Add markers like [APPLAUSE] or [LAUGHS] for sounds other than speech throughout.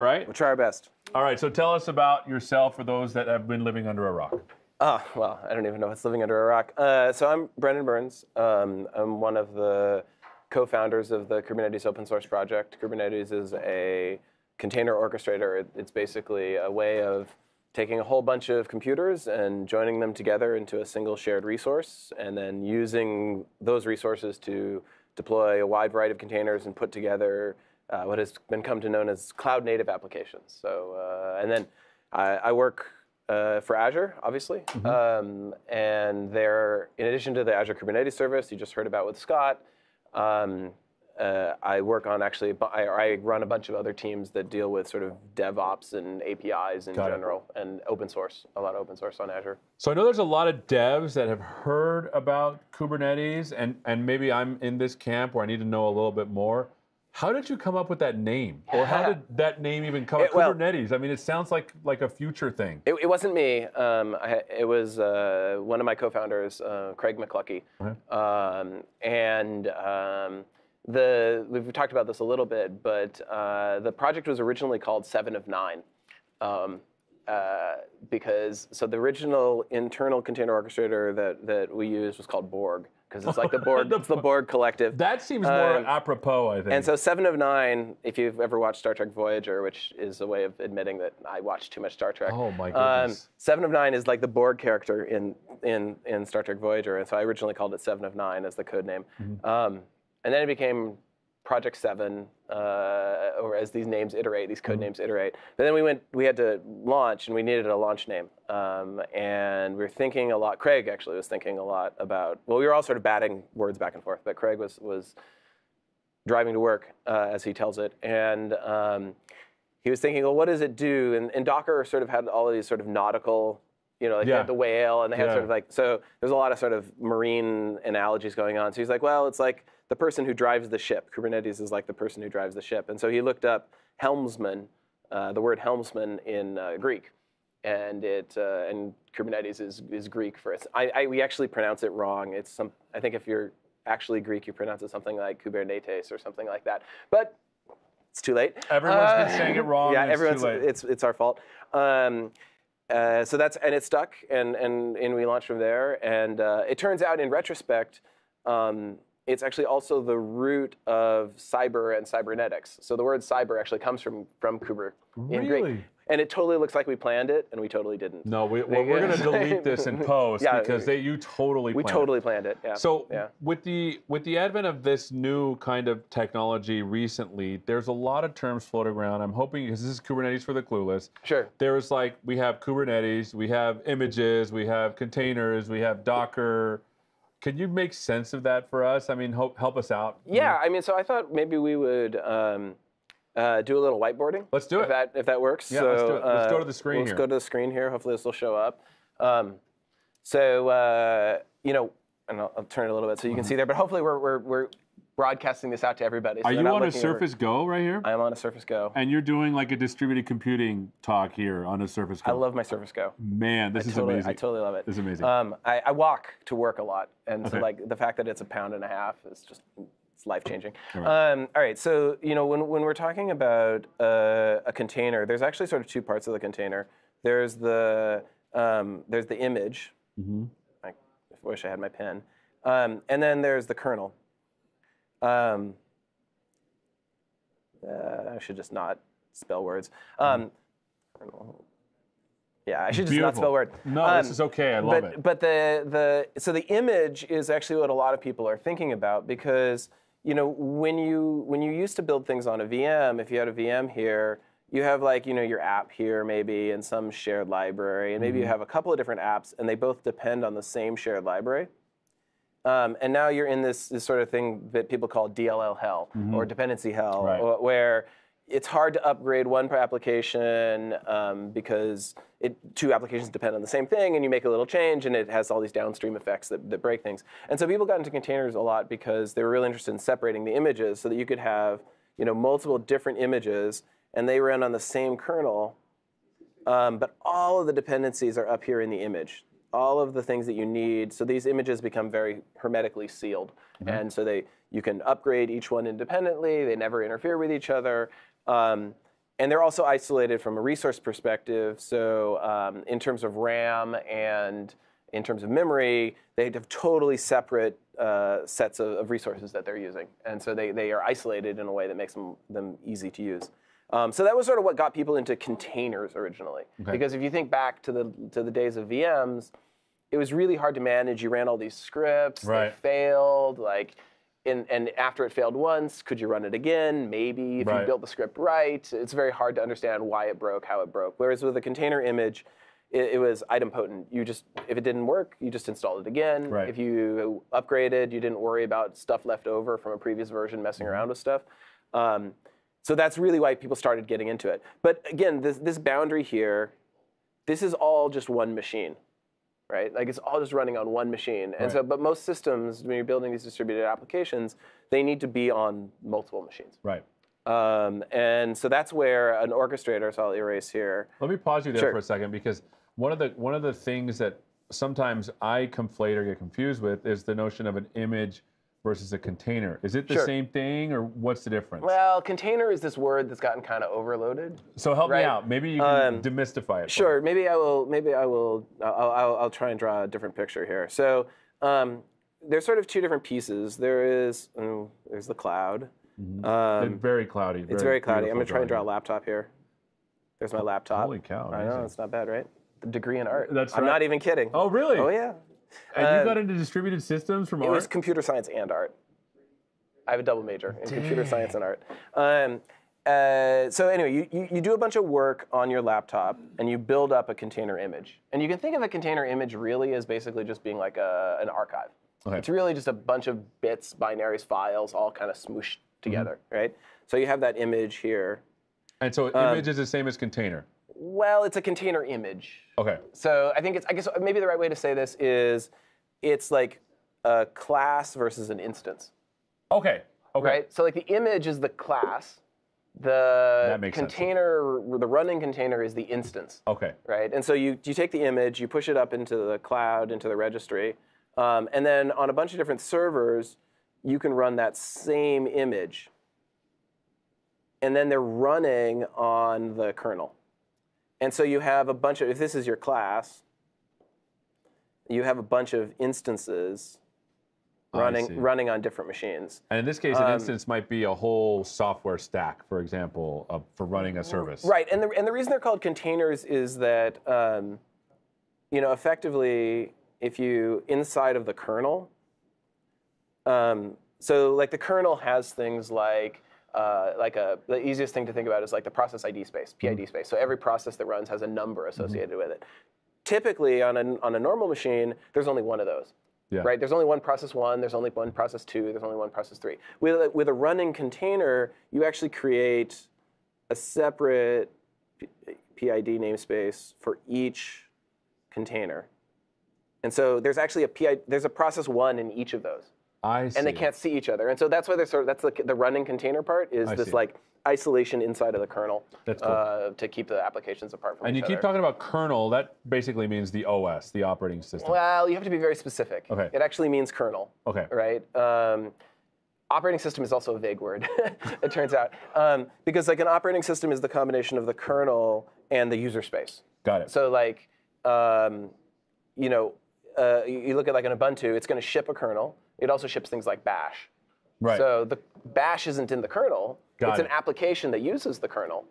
right? We'll try our best. All right. So tell us about yourself for those that have been living under a rock. Oh, well, I don't even know what's living under a rock. Uh, so I'm Brendan Burns. Um, I'm one of the co-founders of the Kubernetes open source project. Kubernetes is a container orchestrator. It, it's basically a way of taking a whole bunch of computers and joining them together into a single shared resource, and then using those resources to deploy a wide variety of containers and put together uh, what has been come to known as cloud native applications. So, uh, and then I, I work uh, for Azure, obviously. Um, and there, in addition to the Azure Kubernetes service you just heard about with Scott, um, uh, I work on actually, I, I run a bunch of other teams that deal with sort of DevOps and APIs in Got it. general, and open source, a lot of open source on Azure. So I know there's a lot of devs that have heard about Kubernetes, and, and maybe I'm in this camp where I need to know a little bit more. How did you come up with that name? Or how did [LAUGHS] that name even come It- well- Kubernetes? I mean, it sounds like like a future thing. It, it wasn't me. Um, I, it was uh, one of my co-founders, uh, Craig McLuckie. Um, and um, the we've talked about this a little bit, but uh, the project was originally called Seven of Nine. Um, uh, because so the original internal container orchestrator that, that we used was called Borg because it's like the Borg, [LAUGHS] it's the Borg collective. That seems more Um, apropos, I think. And so Seven of Nine, if you've ever watched Star Trek Voyager, which is a way of admitting that I watch too much Star Trek. Oh, my um, goodness. Seven of Nine is like the Borg character in in in Star Trek Voyager, and so I originally called it Seven of Nine as the code name. Mm-hmm. Um, and then it became Project Seven, uh, or as these names iterate, these code Mm-hmm. names iterate. But then we went, we had to launch, and we needed a launch name. Um, and we were thinking a lot. Craig actually was thinking a lot about. Well, we were all sort of batting words back and forth, but Craig was was driving to work, uh, as he tells it, and um, he was thinking, well, what does it do? And, and Docker sort of had all of these sort of nautical, you know, like they Yeah. had the whale, and they had Yeah. sort of like so. There's a lot of sort of marine analogies going on. So he's like, well, it's like the person who drives the ship. Kubernetes is like the person who drives the ship. And so he looked up helmsman, uh, the word helmsman in uh, Greek, and it uh, and Kubernetes is is Greek for it. I, I we actually pronounce it wrong. It's some. I think if you're actually Greek, you pronounce it something like Kubernetes or something like that. But it's too late. Everyone's been Uh, saying it wrong, Yeah, it's too everyone's. late. It's it's our fault. Um, uh, so that's and it stuck, and and and we launched from there. And uh, it turns out, in retrospect, um, it's actually also the root of cyber and cybernetics. So the word cyber actually comes from from Kuber in Greek, and it totally looks like we planned it, and we totally didn't. no, we, well, we're going [LAUGHS] to delete this in post Yeah, because they, you totally we planned it. totally planned it. Yeah. So yeah. with the with the advent of this new kind of technology recently, there's a lot of terms floating around. I'm hoping because this is Kubernetes for the clueless. Sure. There's like we have Kubernetes, we have images, we have containers, we have Docker. Can you make sense of that for us? I mean, help help us out. Yeah, I mean, so I thought maybe we would um, uh, do a little whiteboarding. Let's do If it. that if that works. Yeah, so, let's do it. Let's go uh, to the screen Let's here. go to the screen here. Hopefully, this will show up. Um, so uh, you know, and I'll, I'll turn it a little bit so you can see there. But hopefully, we're we're, we're broadcasting this out to everybody. so Are you on a looking over- Surface Go right here? I am on a Surface Go. and you're doing like a distributed computing talk here on a Surface Go. I love my Surface Go. Man, this is totally, amazing. I totally love it. This is amazing. Um, I, I walk to work a lot, and Okay. so like the fact that it's a pound and a half is just it's life changing. All right. Um, all right, so you know when when we're talking about uh, a container, there's actually sort of two parts of the container. There's the um, there's the image. Mm-hmm. I wish I had my pen. Um, and then there's the kernel. Um, uh, I should just not spell words. Um. Yeah, I should just not spell word. No, this Um, is okay. I love but, it. But the the so the image is actually what a lot of people are thinking about because you know when you when you used to build things on a VM, if you had a VM here, you have like you know your app here maybe and some shared library, and maybe you Mm-hmm. have a couple of different apps, and they both depend on the same shared library. Um, and now you're in this, this sort of thing that people call DLL hell or dependency hell, Mm-hmm. Right. wh- where it's hard to upgrade one application um, because it, two applications depend on the same thing, and you make a little change, and it has all these downstream effects that, that break things. And so people got into containers a lot because they were really interested in separating the images so that you could have you know multiple different images, and they ran on the same kernel, um, but all of the dependencies are up here in the image. All of the things that you need. So these images become very hermetically sealed, and so they you can upgrade each one independently. They never interfere with each other. Um, and they're also isolated from a resource perspective. So um, in terms of RAM and in terms of memory, they have totally separate uh, sets of, of, resources that they're using. And so they, they are isolated in a way that makes them, them easy to use. Um, so that was sort of what got people into containers originally. Okay. Because if you think back to the, to the days of VMs, it was really hard to manage. You ran all these scripts, right. they failed. Like, and, and after it failed once, could you run it again? Maybe if right. you built the script right. It's very hard to understand why it broke, how it broke. Whereas with a container image, it, it was idempotent. You just, if it didn't work, you just installed it again. Right. If you upgraded, you didn't worry about stuff left over from a previous version messing mm-hmm. around with stuff. Um, so that's really why people started getting into it. But again, this, this boundary here, this is all just one machine right? Like it's all just running on one machine. And right. so, but most systems, when you're building these distributed applications, they need to be on multiple machines. Right. Um, and so that's where an orchestrator, so I'll erase here. Let me pause you there sure. for a second because one of the one of the things that sometimes I conflate or get confused with is the notion of an image versus a container. Is it the sure. same thing or what's the difference? Well, container is this word that's gotten kind of overloaded. So help right? me out. Maybe you can um, demystify it. Sure. Maybe I will. Maybe I will. I'll, I'll, I'll, try and draw a different picture here. So um, there's sort of two different pieces. There is oh, there's the cloud. Mm-hmm. Um, very cloudy. Very it's very cloudy. I'm gonna try and draw a laptop here. There's my laptop. Holy cow! I know it's not bad, right? The degree in art. That's I'm right. not even kidding. Oh really? Oh yeah. And you got um, into distributed systems from it art? It was computer science and art. I have a double major in Dang. computer science and art. Um, uh, so anyway, you, you, you, do a bunch of work on your laptop and you build up a container image. And you can think of a container image really as basically just being like a, an archive. Okay. It's really just a bunch of bits, binaries, files, all kind of smooshed together, mm-hmm. right? So you have that image here. And so um, image is the same as container. Well, it's a container image. Okay. So I think it's I guess maybe the right way to say this is it's like a class versus an instance. Okay. Okay. Right. So like the image is the class. The container, sense. the running container is the instance. Okay. Right. And so you you take the image, you push it up into the cloud, into the registry, um, and then on a bunch of different servers, you can run that same image. And then they're running on the kernel. And so you have a bunch of, if this is your class, you have a bunch of instances running running on different machines. And in this case, an um, instance might be a whole software stack, for example, uh, for running a service. Right, and the and the reason they're called containers is that um, you know effectively, if you inside of the kernel, um, so like the kernel has things like. Uh, like a, the easiest thing to think about is like the process ID space, PID mm-hmm. space. So every process that runs has a number associated mm-hmm. with it. Typically, on a, on a normal machine, there's only one of those. Yeah. Right? There's only one process one, there's only one process two, there's only one process three. With a, with a running container, you actually create a separate PID namespace for each container. And so there's actually a PID, there's a process one in each of those. I see. And they can't see each other. And so that's why they're sort of, that's the, the running container part is I this see. like isolation inside of the kernel That's cool. uh, to keep the applications apart from and each you keep talking about kernel. That basically means the OS, the operating system. Well, you have to be very specific. Okay. It actually means kernel. Okay. Right. Um, operating system is also a vague word. [LAUGHS] it turns out um, because like an operating system is the combination of the kernel and the user space. Got it. So like, um, you know, uh, you look at like an Ubuntu, it's going to ship a kernel. It also ships things like Bash. Right. So the Bash isn't in the kernel. Got it's it. an application that uses the kernel.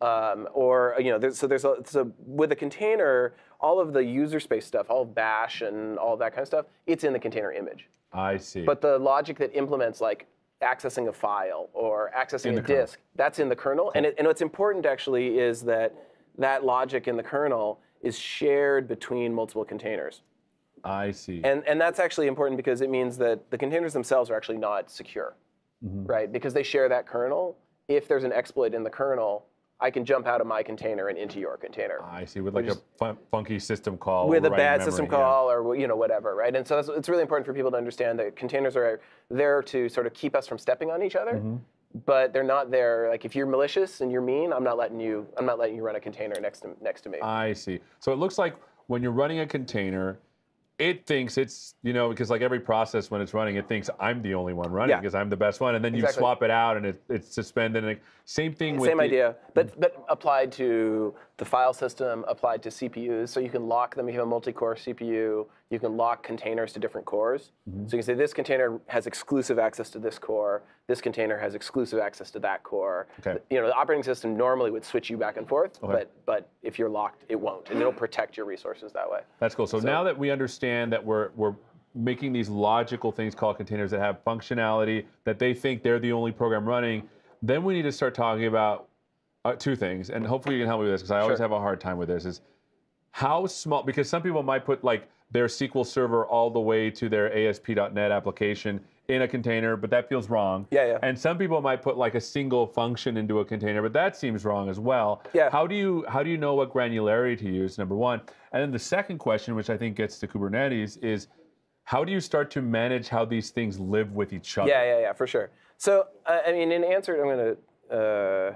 Um, or you know, there's, so there's a, so with a container, all of the user space stuff, all of Bash and all that kind of stuff, it's in the container image. I see. But the logic that implements like accessing a file or accessing a disk, that's in the kernel. Cool. And, it, and what's important actually is that that logic in the kernel is shared between multiple containers. I see. And, and that's actually important because it means that the containers themselves are actually not secure, mm-hmm. right? Because they share that kernel. If there's an exploit in the kernel, I can jump out of my container and into your container. I see, with like a fun, funky system call. With a bad memory, system call yeah. or you know whatever, right? And so it's really important for people to understand that containers are there to sort of keep us from stepping on each other. Mm-hmm. But they're not there. Like if you're malicious and you're mean, I'm not letting you. I'm not letting you run a container next to next to me. I see. So it looks like when you're running a container, it thinks it's you know because like every process when it's running it thinks i'm the only one running Yeah. because i'm the best one and then you swap it out and it, it's suspended and it, same thing with Same the- idea, but but applied to the file system, applied to CPUs. So you can lock them. You have a multi-core CPU. You can lock containers to different cores. Mm-hmm. So you can say this container has exclusive access to this core. This container has exclusive access to that core. Okay. You know, the operating system normally would switch you back and forth, but but if you're locked, it won't, and it'll protect your resources that way. That's cool. So, now that we understand that we're we're making these logical things called containers that have functionality that they think they're the only program running, then we need to start talking about uh, two things. And hopefully you can help me with this because I always Sure. have a hard time with this. Is how small? Because some people might put like their SQL server all the way to their ASP.NET application in a container, but that feels wrong. Yeah, yeah. And some people might put like a single function into a container, but that seems wrong as well. Yeah. How do you how do you know what granularity to use? Number one, and then the second question, which I think gets to Kubernetes, is how do you start to manage how these things live with each other? Yeah, yeah, yeah, for sure. So, uh, I mean, in answer, I'm going to. Uh,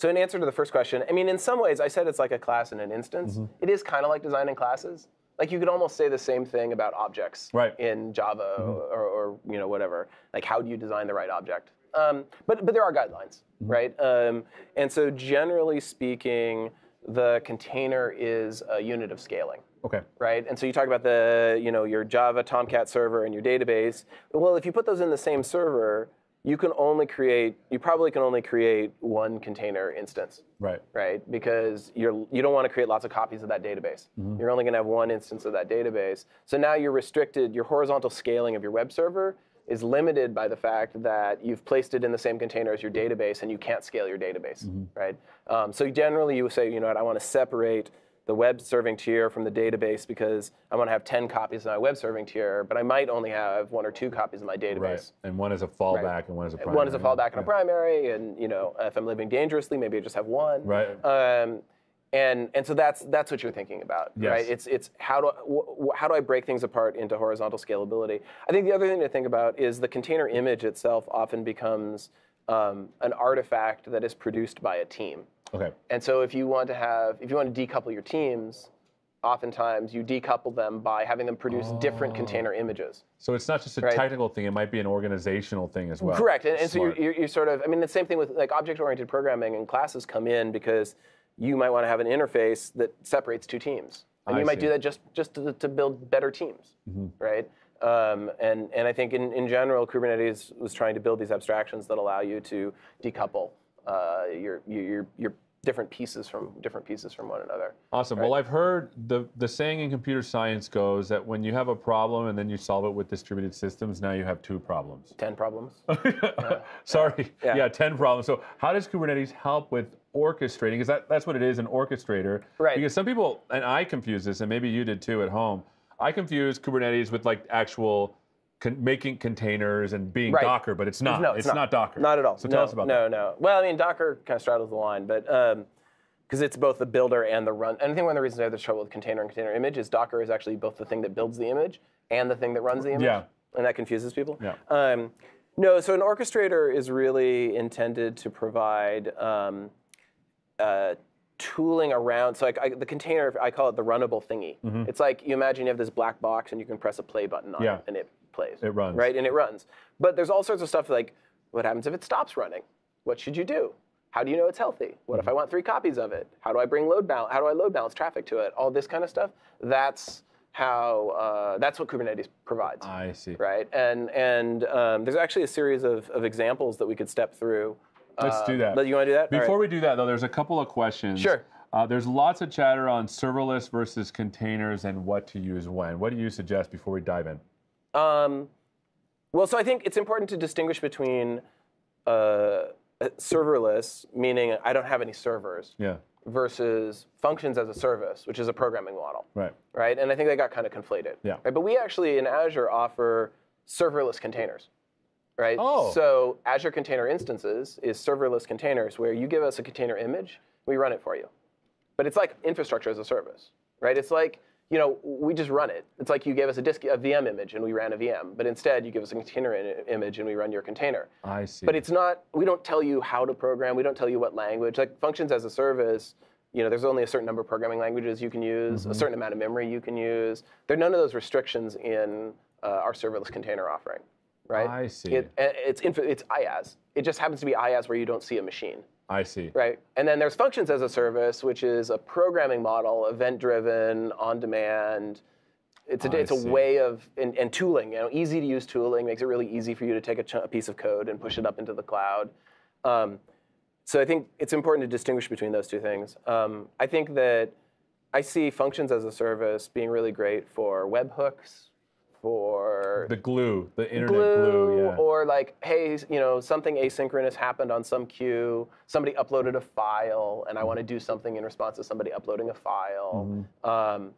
so, in answer to the first question, I mean, in some ways, I said it's like a class and an instance. Mm-hmm. It is kind of like designing classes. Like you could almost say the same thing about objects Right. Mm-hmm. in Java or, or you know whatever. Like how do you design the right object? Um, but but there are guidelines, Mm-hmm. right? Um, and so generally speaking, the container is a unit of scaling Okay. right? And so you talk about the, you know, your Java Tomcat server and your database. Well, if you put those in the same server, you can only create, you probably can only create one container instance, Right. right? Because you're you don't want to create lots of copies of that database. You're only going to have one instance of that database. So now you're restricted. Your horizontal scaling of your web server is limited by the fact that you've placed it in the same container as your database, and you can't scale your database, right? Um, so generally, you would say, you know what, I want to separate the web serving tier from the database because I want to have 10 copies of my web serving tier, but I might only have one or two copies of my database. Right. And one is a fallback and one is a primary. One is a fallback and a primary, and you know, if I'm living dangerously, maybe I just have one. Right. Um, and and so that's that's what you're thinking about, Yes. right? It's it's how do I, wh- how do I break things apart into horizontal scalability? I think the other thing to think about is the container image itself often becomes um, an artifact that is produced by a team. Okay. And so if you want to have, if you want to decouple your teams, oftentimes you decouple them by having them produce different container images. So it's not just a Right. technical thing; it might be an organizational thing as well. Correct. And, and so you're, you're, you're sort of, I mean, the same thing with like object-oriented programming and classes come in because you might want to have an interface that separates two teams. And I you might see. do that just, just to, to build better teams, right? Um, and, and I think in, in general, Kubernetes was trying to build these abstractions that allow you to decouple uh, your, your, your, your different pieces from different pieces from one another. Awesome. Well, I've heard the the saying in computer science goes that when you have a problem and then you solve it with distributed systems, now you have two problems. Ten problems. [LAUGHS] Sorry. Yeah. Yeah. 10 problems. So how does Kubernetes help with orchestrating? Because that, that's what it is, an orchestrator. Right. Because some people, and I confuse this, and maybe you did too at home, I confuse Kubernetes with like actual con- making containers and being Right. Docker, but it's not. No, it's, it's not. Docker. Not at all. So no, tell us about no, that. No, no. Well, I mean, Docker kind of straddles the line, but because it's both the builder and the run. And I think one of the reasons I have this trouble with container and container image is Docker is actually both the thing that builds the image and the thing that runs the image. Yeah. And that confuses people. Yeah. Um, no, so an orchestrator is really intended to provide um, uh, tooling around. So like I, the container, I call it the runnable thingy. It's like you imagine you have this black box and you can press a play button on Yeah. it and it plays. It runs. Right, and it runs. But there's all sorts of stuff like, what happens if it stops running? What should you do? How do you know it's healthy? What if I want three copies of it? How do I bring load balance? How do I load balance traffic to it? All this kind of stuff. That's how. Uh, that's what Kubernetes provides I see. right? And and um, there's actually a series of, of examples that we could step through. Let's do Um, that. But you want to do that? Before right. we do that, though, there's a couple of questions. Sure. Uh, there's lots of chatter on serverless versus containers and what to use when. What do you suggest before we dive in? Um, well, so I think it's important to distinguish between uh, serverless, meaning I don't have any servers, Yeah. versus functions as a service, which is a programming model. Right. right? And I think they got kind of conflated. Yeah. Right? But we actually in Azure offer serverless containers, right? Oh. So Azure Container Instances is serverless containers where you give us a container image, we run it for you. But it's like infrastructure as a service, right? It's like you know we just run it. It's like you gave us a disk, a VM image, and we ran a VM. But instead, you give us a container i- image, and we run your container. I see. But it's not. We don't tell you how to program. We don't tell you what language. Like functions as a service you know, there's only a certain number of programming languages you can use, Mm-hmm. a certain amount of memory you can use. There are none of those restrictions in uh, our serverless container offering, right? I see. It, it's inf- it's IaaS. It just happens to be IaaS where you don't see a machine, I see. right? And then there's functions as a service, which is a programming model, event-driven, on-demand. It's a, I it's a see. way of and, and tooling. You know, easy to use tooling makes it really easy for you to take a, ch- a piece of code and push it up into the cloud. Um, so I think it's important to distinguish between those two things. Um, I think that I see functions as a service being really great for webhooks, for The glue, the internet glue, yeah. or like, hey, you know, something asynchronous happened on some queue. Somebody uploaded a file, and I want to do something in response to somebody uploading a file. Mm-hmm. Um,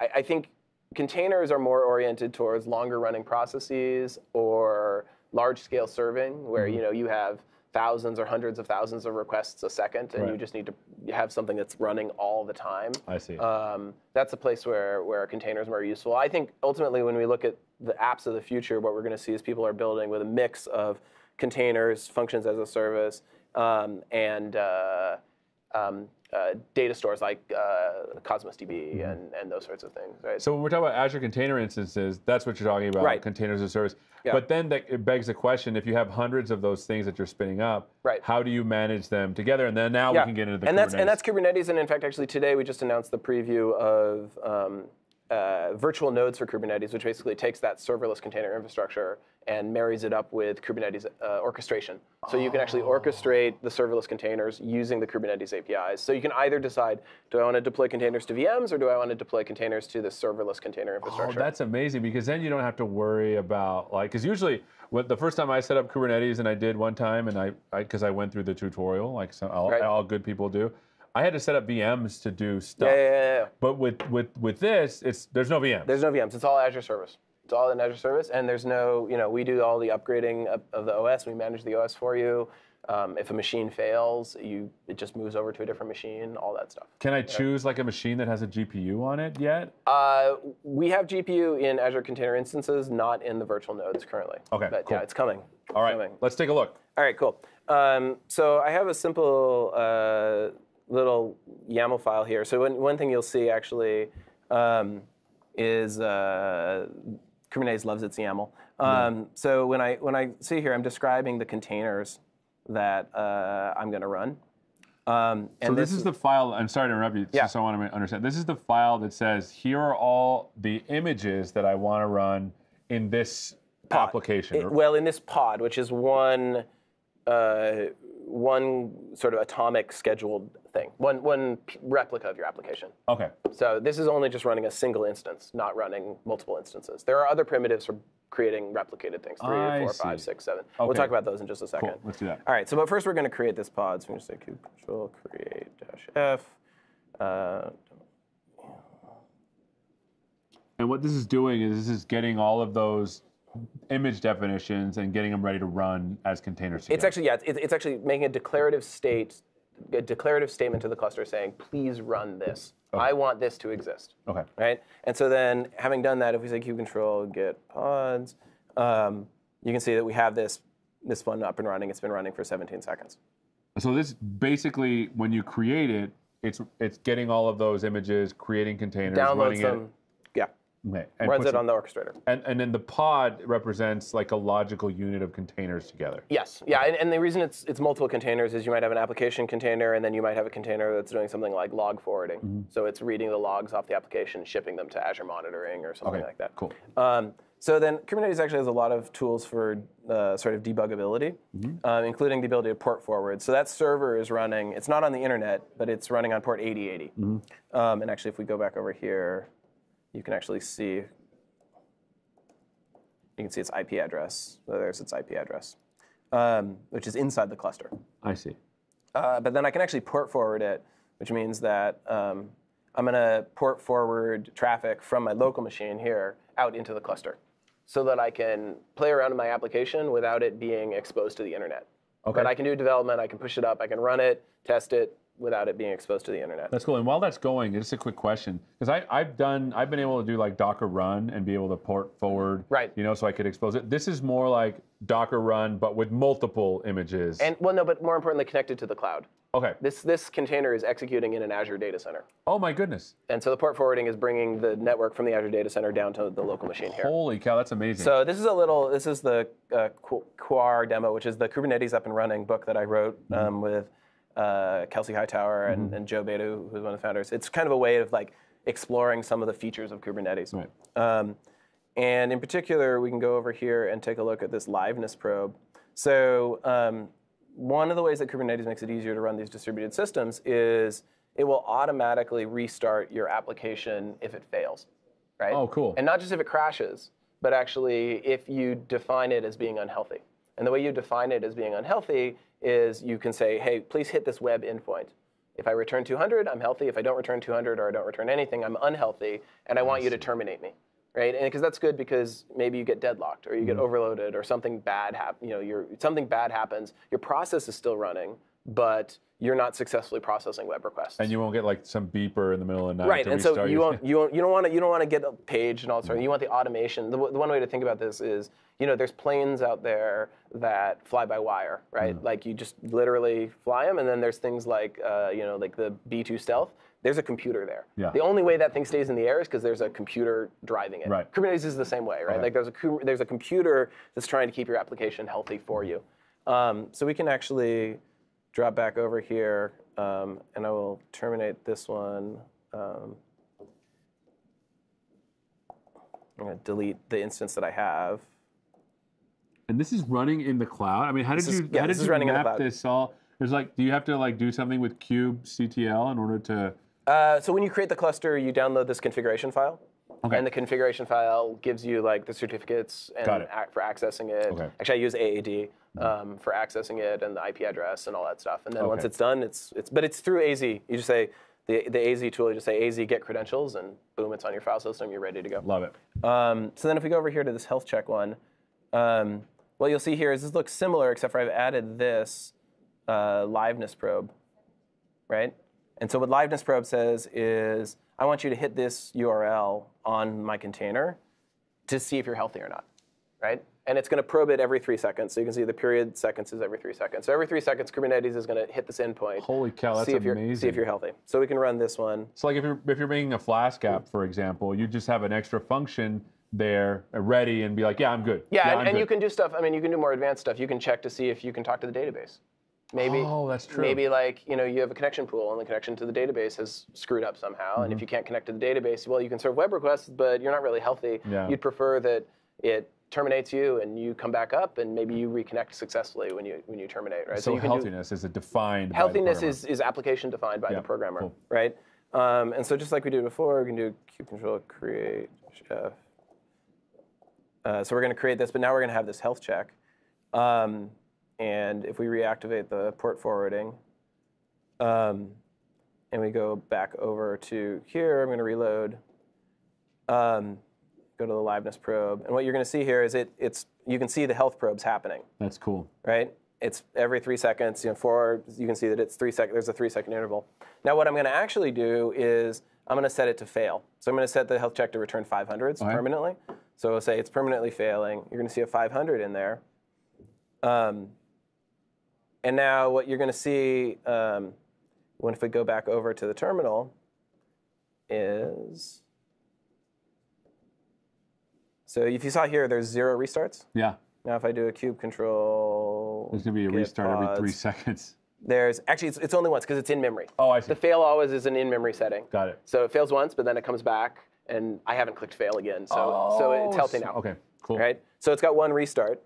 I, I think containers are more oriented towards longer running processes or large scale serving, where Mm-hmm. you know you have thousands or hundreds of thousands of requests a second, and you just need to have something that's running all the time. I see. Um, that's a place where, where containers are useful. I think ultimately when we look at the apps of the future, what we're going to see is people are building with a mix of containers, functions as a service, um, and uh, um, uh, data stores like uh, Cosmos DB and, and those sorts of things. Right? So when we're talking about Azure container instances, that's what you're talking about, Right. containers as a service. Yeah. But then that, it begs the question: if you have hundreds of those things that you're spinning up, Right. how do you manage them together? And then now we can get into the and that's and that's Kubernetes. And in fact, actually today we just announced the preview of um, uh, virtual nodes for Kubernetes, which basically takes that serverless container infrastructure and marries it up with Kubernetes uh, orchestration. So you can actually Oh. orchestrate the serverless containers using the Kubernetes APIs. So you can either decide, do I want to deploy containers to VMs or do I want to deploy containers to the serverless container Oh, infrastructure? that's amazing because then you don't have to worry about like because usually when, the first time I set up Kubernetes and I did one time and I because I, went through the tutorial like so all, Right. all good people do, I had to set up VMs to do stuff. yeah, yeah, yeah, yeah. But with with with this, it's there's no VMs. There's no VMs. It's all Azure Service. It's all in Azure Service, and there's no, you know, we do all the upgrading of, of the OS. We manage the OS for you. Um, if a machine fails, you it just moves over to a different machine. All that stuff. Can I choose like a machine that has a GPU on it yet? Uh, we have GPU in Azure Container Instances, not in the virtual nodes currently. Okay, but cool. yeah, it's coming. All right, Coming. let's take a look. All right, cool. Um, so I have a simple uh, YAML file here. So one, one thing you'll see actually um, is uh, Kubernetes loves its YAML. Um, So when I when I see here, I'm describing the containers that uh, I'm going to run. Um, So and this, is the file. I'm sorry to interrupt you. Yeah. Just so I want to understand. This is the file that says here are all the images that I want to run in this application. It- well, in this pod, which is one uh, one sort of atomic scheduled thing, one one p- replica of your application. okay. So this is only just running a single instance, not running multiple instances. There are other primitives for creating replicated things, three, I four, see. six, seven. We'll Okay. talk about those in just a second. Cool. Let's do that. All right, so but first we're going to create this pod. So we're going to say kube control create dash f. Uh, And what this is doing is this is getting all of those image definitions and getting them ready to run as containers. It's actually yeah, it's, it's actually making a declarative state, a declarative statement to the cluster saying, please run this. I want this to exist. okay. Right? And so then having done that, if we say kube control get pods, um, you can see that we have this this one up and running. It's been running for 17 seconds. So this basically, when you create it, it's it's getting all of those images, creating containers, Downloads running them, it, okay, and runs it on the orchestrator. And and then the pod represents like a logical unit of containers together. Yes, yeah, and, and the reason it's it's multiple containers is you might have an application container, and then you might have a container that's doing something like log forwarding. Mm-hmm. So it's reading the logs off the application, shipping them to Azure Monitoring or something Okay, like that. cool. Um, so then Kubernetes actually has a lot of tools for uh, sort of debuggability, um, including the ability to port forward. So that server is running, it's not on the internet, but it's running on port 8080. Um, and actually, if we go back over here, you can actually see, you can see its IP address. So there's its IP address, um, which is inside the cluster. I see. Uh, but then I can actually port forward it, which means that um, I'm going to port forward traffic from my local machine here out into the cluster so that I can play around in my application without it being exposed to the internet. Okay. But I can do development, I can push it up, I can run it, test it, without it being exposed to the internet. That's cool. And while that's going, just a quick question, because I've done, I've been able to do like Docker run and be able to port forward, Right. You know, so I could expose it. This is more like Docker run, but with multiple images. And well, no, but more importantly, connected to the cloud. okay. This this container is executing in an Azure data center, Oh my goodness. and so the port forwarding is bringing the network from the Azure data center down to the local machine here. Holy cow, that's amazing. So this is a little. This is the uh, kuard demo, which is the Kubernetes up and running book that I wrote Mm-hmm. um, with uh, Kelsey Hightower and, and Joe Beda, who's one of the founders. It's kind of a way of like exploring some of the features of Kubernetes. Right. Um, and in particular, we can go over here and take a look at this liveness probe. So um, one of the ways that Kubernetes makes it easier to run these distributed systems is it will automatically restart your application if it fails, right? Oh, cool. And not just if it crashes, but actually if you define it as being unhealthy. And the way you define it as being unhealthy is you can say, hey, please hit this web endpoint. If I return 200, I'm healthy. If I don't return 200 or I don't return anything, I'm unhealthy, and I want you to terminate me, right? And because that's good because maybe you get deadlocked or you Mm-hmm. get overloaded or something bad hap- you know, your something bad happens. Your process is still running, but you're not successfully processing web requests. and you won't get like some beeper in the middle of the night. Right, to and so you won't, [LAUGHS] you won't, you don't want to, you don't want to get a page and all that sort of. You want the automation. The, the one way to think about this is, you know, there's planes out there that fly by wire, right? Mm. Like you just literally fly them, and then there's things like, uh, you know, like the B2 Stealth. There's a computer there. Yeah. The only way that thing stays in the air is because there's a computer driving it. Right. Kubernetes is the same way, right? Okay. Like there's a there's a computer that's trying to keep your application healthy for you. Um, so we can actually drop back over here, um, and I will terminate this one. Um, I'm going to delete the instance that I have. And this is running in the cloud. I mean, how did is- you yeah, how did is you running in the map this all? There's like, do you have to like do something with kubectl in order to? Uh, so when you create the cluster, you download this configuration file. Okay. And the configuration file gives you like the certificates and ac- for accessing it. Okay. Actually, I use AAD um, for accessing it and the IP address and all that stuff. And then once it's done, it's it's but it's through AZ. You just say the the AZ tool. You just say AZ get credentials, and boom, it's on your file system. You're ready to go. Love it. Um, so then if we go over here to this health check one, um, what you'll see here is this looks similar, except for I've added this uh, liveness probe, right? And so what liveness probe says is, I want you to hit this URL on my container to see if you're healthy or not, right? And it's going to probe it every three seconds. So you can see the period seconds is every three seconds. So every three seconds, Kubernetes is going to hit this endpoint. Holy cow, that's see if you're see if you're healthy. So we can run this one. So like if you're if you're making a Flask app, for example, you just have an extra function there uh, ready and be like, yeah, I'm good. Yeah, I'm and, and you can do stuff. I mean, you can do more advanced stuff. You can check to see if you can talk to the database. Maybe. Oh, that's true. Maybe like you know you have a connection pool and the connection to the database has screwed up somehow, and Mm-hmm. if you can't connect to the database, well, you can serve web requests, but you're not really healthy. Yeah. You'd prefer that it terminates you and you come back up, and maybe you reconnect successfully when you when you terminate, right? So, you can do- healthiness is a defined. healthiness is, is application defined by Yeah, the programmer, cool. right? Um, and so just like we did before, we can do kube control create chef. Uh, so we're going to create this, but now we're going to have this health check. Um, and if we reactivate the port forwarding, um, and we go back over to here, I'm going to reload. Um, go to the liveness probe, and what you're going to see here is it, it's you can see the health probes happening That's cool. right? It's every three seconds. You know, four. You can see that it's three second. There's a three second interval. Now, what I'm going to actually do is I'm going to set it to fail. So I'm going to set the health check to return 500s Okay. permanently. So we'll say it's permanently failing. You're going to see a 500 in there. Um, and now what you're going to see um, when if we go back over to the terminal is so if you saw here, there's zero restarts. Yeah. Now, if I do a kube control, There's gonna be a restart every three seconds. There's actually it's, it's only once because it's in memory. Oh, I see. The fail always is an in-memory setting. Got it. So it fails once, but then it comes back, and I haven't clicked fail again. So so it's Oh, healthy now. Okay. Cool. Right. So it's got one restart,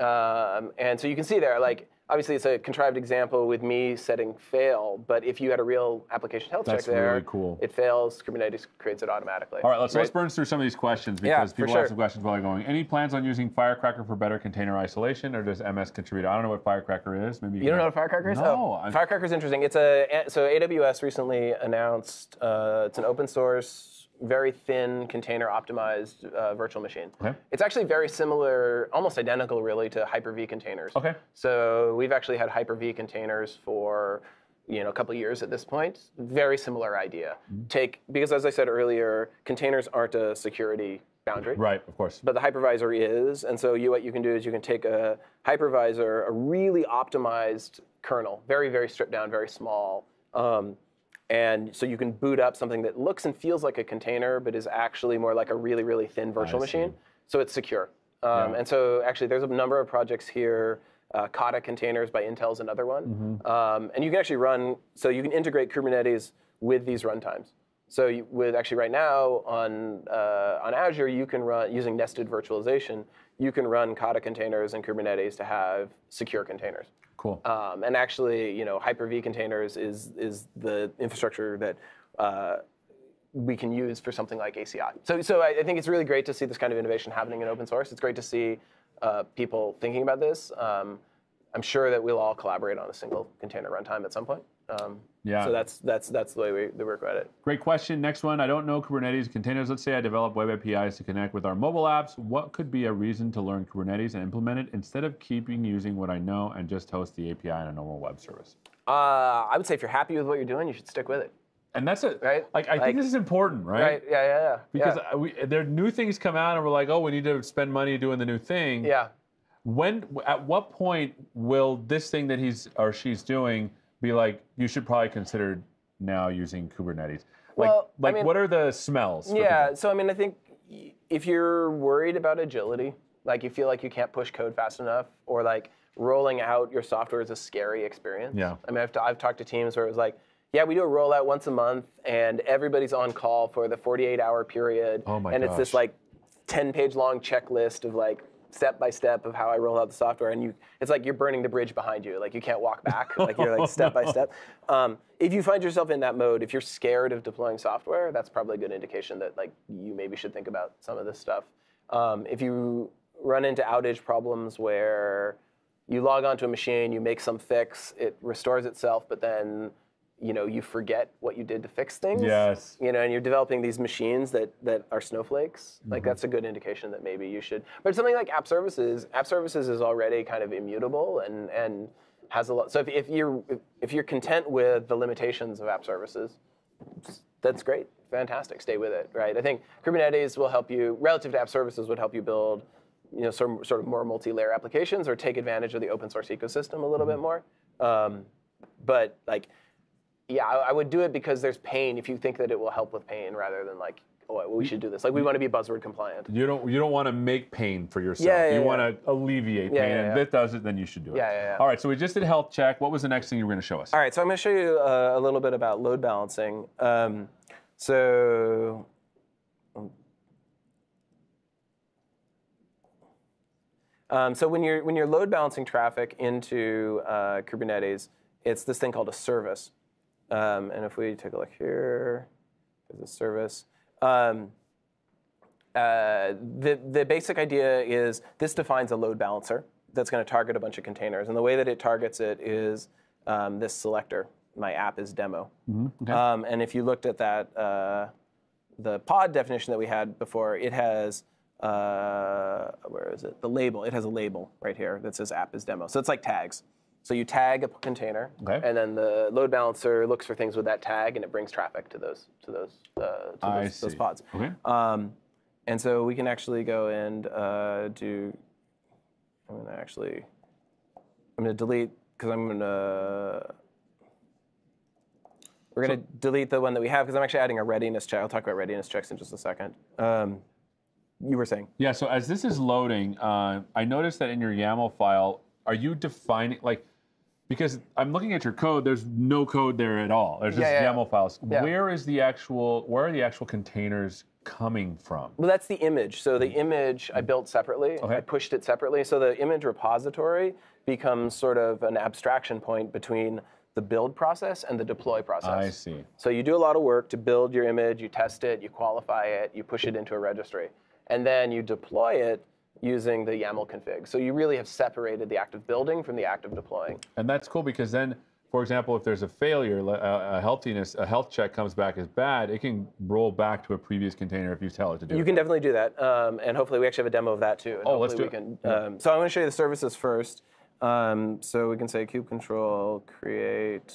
um, and so you can see there like. Obviously, it's a contrived example with me setting fail, but if you had a real application health That's check there, really cool. it fails, Kubernetes creates it automatically. All right, let's right? let's burn through some of these questions because for people sure. have some questions while they're going. Any plans on using Firecracker for better container isolation, or does MS contribute? I don't know what Firecracker is. Maybe You don't know what Firecracker is? No, Oh, Firecracker is interesting. It's a so AWS recently announced uh, it's an open source, very thin container optimized uh, virtual machine. Okay. It's actually very similar, almost identical, really, to Hyper-V containers. Okay. So we've actually had Hyper-V containers for you know a couple years at this point. Very similar idea. Mm-hmm. Take because as I said earlier, containers aren't a security boundary. Right, of course. But the hypervisor is, and so you what you can do is you can take a hypervisor, a really optimized kernel, very very stripped down, very small, um, and so you can boot up something that looks and feels like a container, but is actually more like a really really thin virtual machine. So it's secure. Um, Yeah. And so actually, there's a number of projects here. Uh, Kata containers by Intel is another one, Mm-hmm. um, and you can actually run. So you can integrate Kubernetes with these runtimes. So you, with actually right now on uh, on Azure, you can run using nested virtualization. You can run Kata containers and Kubernetes to have secure containers. Cool. Um, and actually, you know, Hyper-V containers is is the infrastructure that uh, we can use for something like ACI. So, so I, I think it's really great to see this kind of innovation happening in open source. It's great to see uh, people thinking about this. Um, I'm sure that we'll all collaborate on a single container runtime at some point. Um, Yeah. So that's that's that's the way we, we work about it. Great question. Next one. I don't know Kubernetes containers. Let's say I develop web APIs to connect with our mobile apps. What could be a reason to learn Kubernetes and implement it instead of keeping using what I know and just host the API on a normal web service? Uh, I would say if you're happy with what you're doing, you should stick with it. And that's it. Right. Like I Like- think this is important, right? Right? Yeah, yeah, yeah. Because yeah. we, there new things come out and we're like, oh, we need to spend money doing the new thing. yeah. When at what point will this thing that he's or she's doing be like you should probably consider now using Kubernetes? Like Well, I like mean- what are the smells? Yeah, so I mean, I think if you're worried about agility, like you feel like you can't push code fast enough, or like rolling out your software is a scary experience. Yeah. I mean, I've, t- I've talked to teams where it was like, yeah, we do a rollout once a month, and everybody's on call for the 48 hour period. Oh my And it's this like 10 page long checklist of like step by step of how I roll out the software, and you it's like you're burning the bridge behind you, like you can't walk back, like you're like step by [LAUGHS] step. Um, if you find yourself in that mode, if you're scared of deploying software, that's probably a good indication that like you maybe should think about some of this stuff. Um, if you run into outage problems where you log onto a machine, you make some fix, it restores itself, but then you know you forget what you did to fix things Yes. you know, and you're developing these machines that that are snowflakes. Like Mm-hmm. that's a good indication that maybe you should. But something like app services, app services is already kind of immutable and and has a lot. So if, if you're if, if you're content with the limitations of app services, that's great, fantastic. Stay with it, right? I think Kubernetes will help you relative to app services would help you build. You know, sort of, sort of more multi-layer applications, or take advantage of the open source ecosystem a little bit more. Um, but like, yeah, I, I would do it because there's pain. If you think that it will help with pain, rather than like, oh, we should do this. Like, we want to be buzzword compliant. You don't you don't want to make pain for yourself. Yeah, yeah, you yeah. want to alleviate pain. yeah, and yeah. if it does it, then you should do it. Yeah, yeah, yeah. All right, so we just did health check. What was the next thing you were going to show us? All right, so I'm going to show you uh, a little bit about load balancing. Um, so, um, so when you're when you're load balancing traffic into uh, Kubernetes, it's this thing called a service. Um, and if we take a look here, there's a service. Um, uh, the, the basic idea is this defines a load balancer that's going to target a bunch of containers. And the way that it targets it is um, this selector. My app is demo. okay. Um, and if you looked at that, uh, the pod definition that we had before, it has, uh, where is it? The label. It has a label right here that says app is demo. So it's like tags. So you tag a container, Okay. and then the load balancer looks for things with that tag, and it brings traffic to those to those uh, to those, those pods. Okay. Um, and so we can actually go and uh, do. I'm going to actually. I'm going to delete because I'm going to. We're going to delete the one that we have because I'm actually adding a readiness check. I'll talk about readiness checks in just a second. Um, you were saying. Yeah, so as this is loading, uh, I noticed that in your YAML file, are you defining, like, because I'm looking at your code, there's no code there at all. There's just Yeah, yeah, yeah. YAML files. Yeah. Where is the actual, where are the actual containers coming from? Well, that's the image. So the image I built separately. Okay. I pushed it separately. So the image repository becomes sort of an abstraction point between the build process and the deploy process. I see. So you do a lot of work to build your image, you test it, you qualify it, you push it into a registry, and then you deploy it using the YAML config. So you really have separated the act of building from the act of deploying. And that's cool because then, for example, if there's a failure, a, a healthiness, a health check comes back as bad, it can roll back to a previous container if you tell it to do You it. can definitely do that, um, and hopefully we actually have a demo of that too. and Oh, let's do we it. Can, um, so I'm going to show you the services first. Um, so we can say kube control create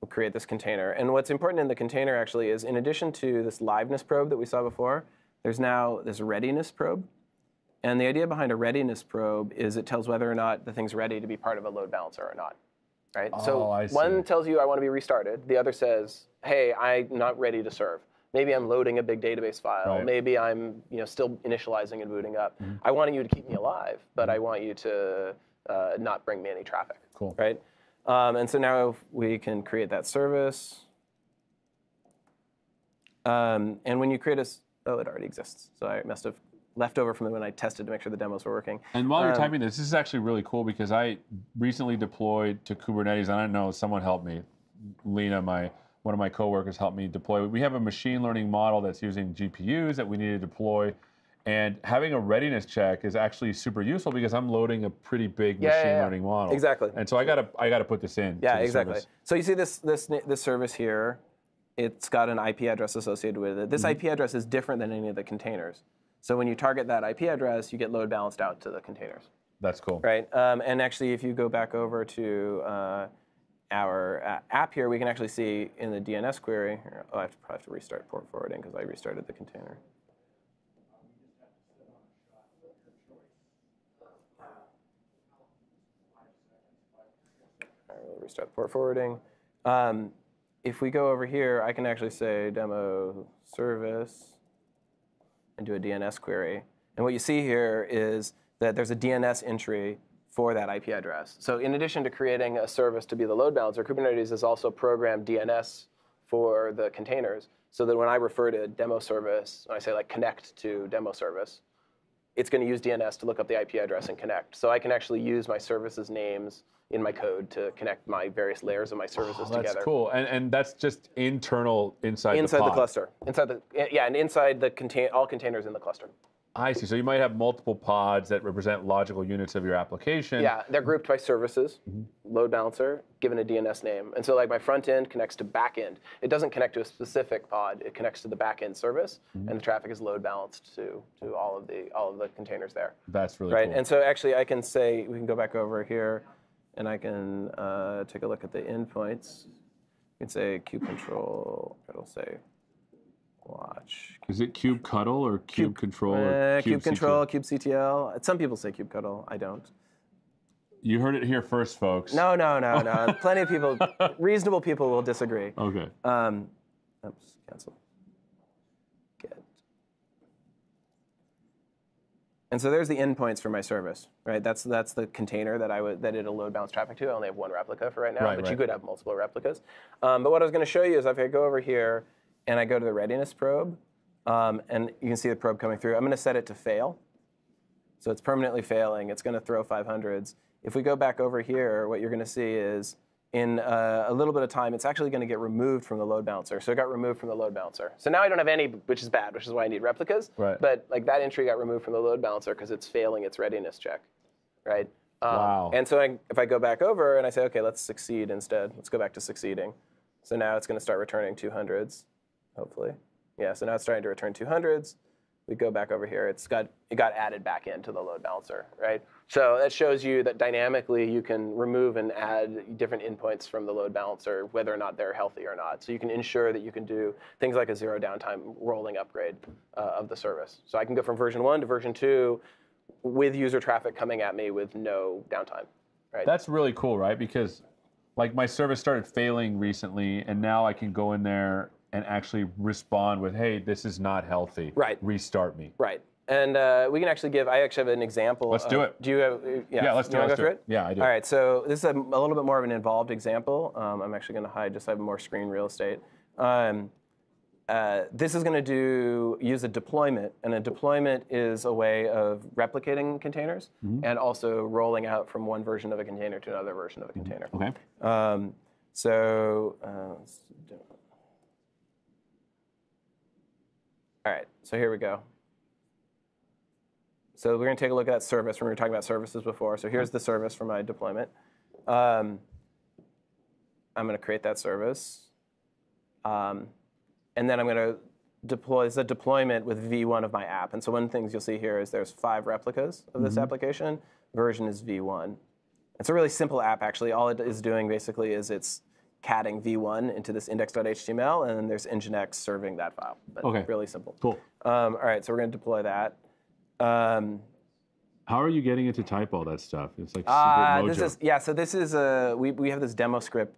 we'll create this container. And what's important in the container actually is in addition to this liveness probe that we saw before, there's now this readiness probe. And the idea behind a readiness probe is it tells whether or not the thing's ready to be part of a load balancer or not. Right? so Oh, see. one tells you I want to be restarted. The other says, hey, I'm not ready to serve. Maybe I'm loading a big database file. Right. Mm-hmm. Maybe I'm you know, still initializing and booting up. I want you to keep me alive, but I want you to uh, not bring me any traffic. Cool. Right? Um, and so now we can create that service. Um, and when you create a, oh, it already exists. So I must have left over from when I tested to make sure the demos were working. And while you're Um, typing this, this is actually really cool because I recently deployed to Kubernetes. and I don't know someone helped me. Lena, my one of my coworkers, helped me deploy. We have a machine learning model that's using GPUs that we need to deploy, and having a readiness check is actually super useful because I'm loading a pretty big Yeah, machine yeah, yeah. learning model. Exactly. And so I gotta I gotta put this in. Yeah, exactly. service. So you see this this this service here. It's got an IP address associated with it. This IP address is different than any of the containers. So when you target that IP address, you get load balanced out to the containers. That's cool. Right. Um, and actually, if you go back over to uh, our uh, app here, we can actually see in the DNS query. Here, oh, I have to, probably have to restart port forwarding because I restarted the container. All right, we'll restart the port forwarding. Um, if we go over here, I can actually say demo service and do a DNS query. And what you see here is that there's a DNS entry for that IP address. So in addition to creating a service to be the load balancer, Kubernetes has also programmed DNS for the containers so that when I refer to demo service, when I say like connect to demo service, it's going to use DNS to look up the IP address and connect. So I can actually use my services names in my code to connect my various layers of my services Oh, that's together. cool. And and that's just internal inside, Inside the, the cluster, inside the yeah, and inside the contain all containers in the cluster. I see. So you might have multiple pods that represent logical units of your application. Yeah, they're grouped by services, Mm-hmm. load balancer, given a DNS name. And so like my front end connects to back end. It doesn't connect to a specific pod. It connects to the back end service, Mm-hmm. and the traffic is load balanced to, to all of the all of the containers there. That's really Right. cool. And so actually I can say we can go back over here and I can uh, take a look at the endpoints. You can say kube control, it'll say watch. Is it cube cuddle or cube, control or Uh, cube, kube control, cube CTL. Some people say cube cuddle. I don't. You heard it here first, folks. No, no, no, no. [LAUGHS] Plenty of people, reasonable people will disagree. Okay. Um, oops, cancel. Get. And so there's the endpoints for my service, right? That's that's the container that I would that it'll load balance traffic to. I only have one replica for right now, Right, but you could have multiple replicas. Um, but what I was going to show you is if I go over here and I go to the readiness probe, um, and you can see the probe coming through. I'm going to set it to fail. So it's permanently failing. It's going to throw 500s. If we go back over here, what you're going to see is in uh, a little bit of time, it's actually going to get removed from the load balancer. So it got removed from the load balancer. So now I don't have any, which is bad, which is why I need replicas. Right. But like that entry got removed from the load balancer because it's failing its readiness check, right? Um, Wow. And so I, if I go back over and I say, okay, let's succeed instead. Let's go back to succeeding. So now it's going to start returning 200s, hopefully. Yeah. So now it's starting to return 200s we go back over here, it's got it got added back into the load balancer, right? So that shows you that dynamically you can remove and add different endpoints from the load balancer, whether or not they're healthy or not. So you can ensure that you can do things like a zero downtime rolling upgrade uh, of the service. So I can go from version one to version two with user traffic coming at me with no downtime, right? That's really cool, right? Because like my service started failing recently, and now I can go in there and actually respond with, "Hey, this is not healthy. Right. Restart me." Right. And uh, we can actually give. I actually have an example. Let's of- do it. Do you have? Yeah. Yeah, let's You do it, let's go do through it. Yeah, I do. All right. So this is a, a little bit more of an involved example. Um, I'm actually going to hide just so I have more screen real estate. Um, uh, this is going to do use a deployment, and a deployment is a way of replicating containers Mm-hmm. and also rolling out from one version of a container to another version of a container. Okay. Um, so, uh, let's do- all right, so here we go. So we're going to take a look at that service. We were talking about services before. So here's the service for my deployment. Um, I'm going to create that service. Um, and then I'm going to deploy, it's a deployment with V1 of my app. And so one of the things you'll see here is there's five replicas of this application. Version is V1. It's a really simple app, actually. All it is doing basically is it's catting v1 into this index.html, and then there's nginx serving that file. But Okay. Really simple. Cool. Um, all right, so we're going to deploy that. Um, How are you getting it to type all that stuff? It's like super uh, mojo. this is yeah. So this is a we, we have this demo script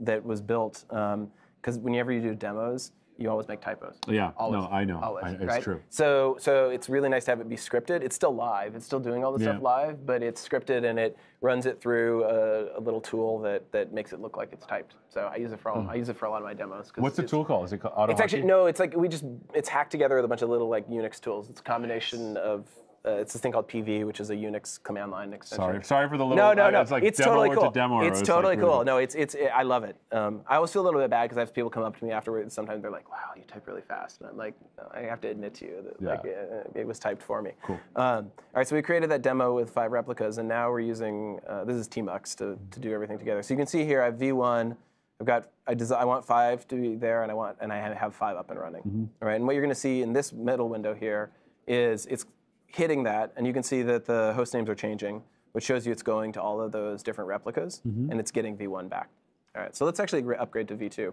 that was built because whenever you do demos, you always make typos. yeah. Always. No, I know. Always, I, it's right? true. So, so it's really nice to have it be scripted. It's still live. It's still doing all the stuff live, but it's scripted and it runs it through a, a little tool that, that makes it look like it's typed. So I use it for all, hmm. I use it for a lot of my demos. What's the tool called? Is it called Auto It's actually no. It's like we just it's hacked together with a bunch of little like Unix tools. It's a combination of uh, it's this thing called PV, which is a Unix command line extension. Sorry, sorry for the little. No, no, I- no. It's like it's demo totally cool. demo. it's like totally really- cool. No, it's it's it, I love it. Um, I always feel a little bit bad because I have people come up to me afterwards. Sometimes they're like, "Wow, you type really fast," and I'm like, I have to admit to you that like it, it was typed for me. Cool. Um, all right, so we created that demo with five replicas, and now we're using uh, this is Tmux to to do everything together. So you can see here I have V1. I've got I, I want five to be there, and I want and I have five up and running. Mm-hmm. All right, and what you're going to see in this middle window here is it's hitting that, and you can see that the host names are changing, which shows you it's going to all of those different replicas, Mm-hmm. and it's getting V1 back. All right, so let's actually re- upgrade to V2.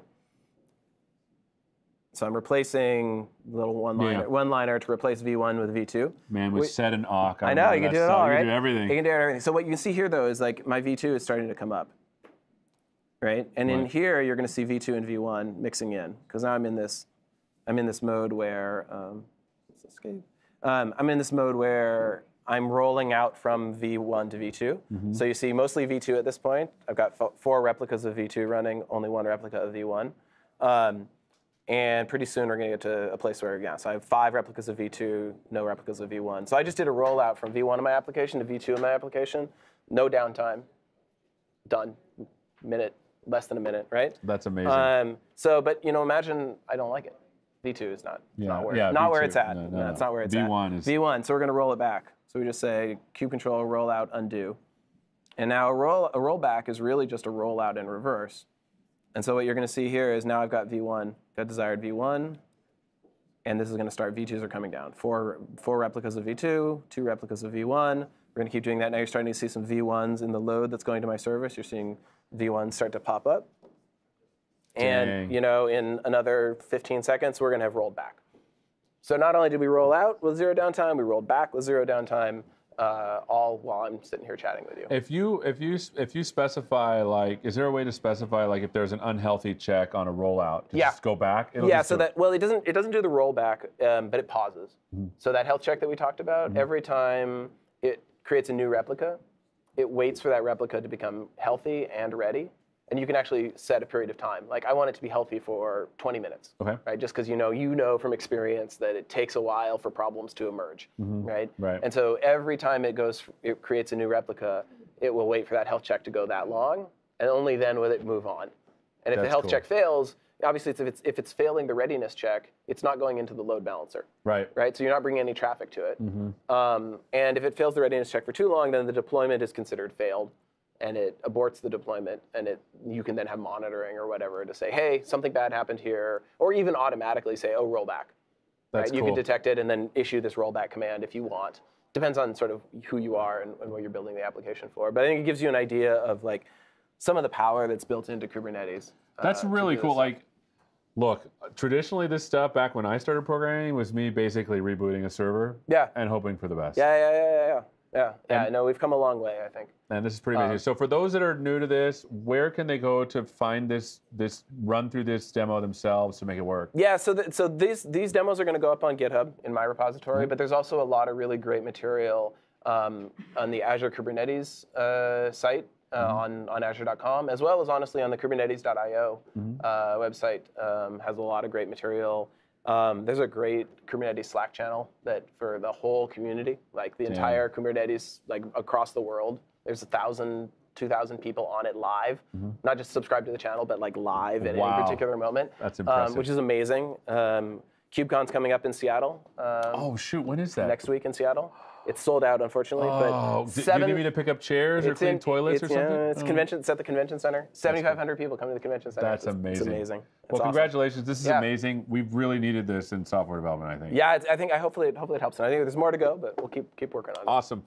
So I'm replacing the little one-liner, Yeah. one-liner to replace V1 with V2. Man, with We- sed and awk. I know, you can do it all, right? You can do everything. You can do everything. So what you can see here, though, is like my V2 is starting to come up, right? And in here, you're going to see V2 and V1 mixing in because now I'm in this, I'm in this mode where, um, let's escape. Um, I'm in this mode where I'm rolling out from V1 to V2. Mm-hmm. So you see mostly V2 at this point. I've got fo- four replicas of V2 running, only one replica of V1. Um, and pretty soon we're going to get to a place where, yeah, so I have five replicas of V2, no replicas of V1. So I just did a rollout from V1 in my application to V2 in my application. No downtime. Done. Minute, less than a minute, right? That's amazing. Um, so, but you know, imagine I don't like it. V2 is not, Yeah, not where, yeah, not where V2. it's at. No, No, no, it's not where it's V1 at. is- V1. So we're going to roll it back. So we just say kube control, roll out, undo. And now a roll a rollback is really just a rollout in reverse. And so what you're going to see here is now I've got V1, got desired V1, and this is going to start. V2s are coming down. Four four replicas of V2, two replicas of V1. We're going to keep doing that. Now you're starting to see some V1s in the load that's going to my service. You're seeing V1s start to pop up. Dang. And you know, in another 15 seconds, we're going to have rolled back. So not only did we roll out with zero downtime, we rolled back with zero downtime, uh, all while I'm sitting here chatting with you. if you if you if you specify like, is there a way to specify like if there's an unhealthy check on a rollout, Yeah. just go back? It'll yeah, so that well, it doesn't it doesn't do the rollback, um, but it pauses. Mm-hmm. So that health check that we talked about, every time it creates a new replica, it waits for that replica to become healthy and ready, and you can actually set a period of time. Like I want it to be healthy for 20 minutes, Okay. right? Just because you know you know from experience that it takes a while for problems to emerge, right? Mm-hmm. Right. And so every time it goes, it creates a new replica, it will wait for that health check to go that long, and only then will it move on. And if the health cool. check fails, obviously it's, if it's if it's failing the readiness check, it's not going into the load balancer, right. right? So you're not bringing any traffic to it. Um, and if it fails the readiness check for too long, then the deployment is considered failed, and it aborts the deployment. And it you can then have monitoring or whatever to say, hey, something bad happened here, or even automatically say, oh, roll back. That's right? You cool. can detect it and then issue this rollback command if you want. Depends on sort of who you are and, and what you're building the application for. But I think it gives you an idea of like some of the power that's built into Kubernetes. uh, That's to really cool. Like, look, traditionally this stuff back when I started programming was me basically rebooting a server Yeah. and hoping for the best. Yeah, yeah, yeah, yeah, yeah. Yeah, yeah. No, we've come a long way, I think. And this is pretty amazing. so for those that are new to this, where can they go to find this this run through this demo themselves to make it work? Yeah, so th- so these these demos are going to go up on GitHub in my repository, but there's also a lot of really great material um, on the Azure Kubernetes uh, site uh, on on Azure.com, as well as honestly on the Kubernetes.io uh, website um, has a lot of great material. Um, there's a great Kubernetes Slack channel that for the whole community, like the entire Kubernetes, like across the world. There's a thousand, two thousand people on it live, not just subscribe to the channel, but like live at Wow. any particular moment. That's um, impressive. which is amazing. Um, KubeCon's coming up in Seattle um, Oh shoot, when is that? next week in Seattle. It's sold out, unfortunately. Oh, but seven, do you need me to pick up chairs or clean in- toilets or something? Yeah, it's Oh. convention. It's at the convention center. Seventy-five hundred people coming to the convention center. That's It's- amazing. It's amazing. It's Well, awesome. congratulations. This is Yeah. amazing. We've really needed this in software development, I think. Yeah, it's, I think I hopefully it, hopefully it helps, and I think there's more to go, but we'll keep keep working on it. Awesome.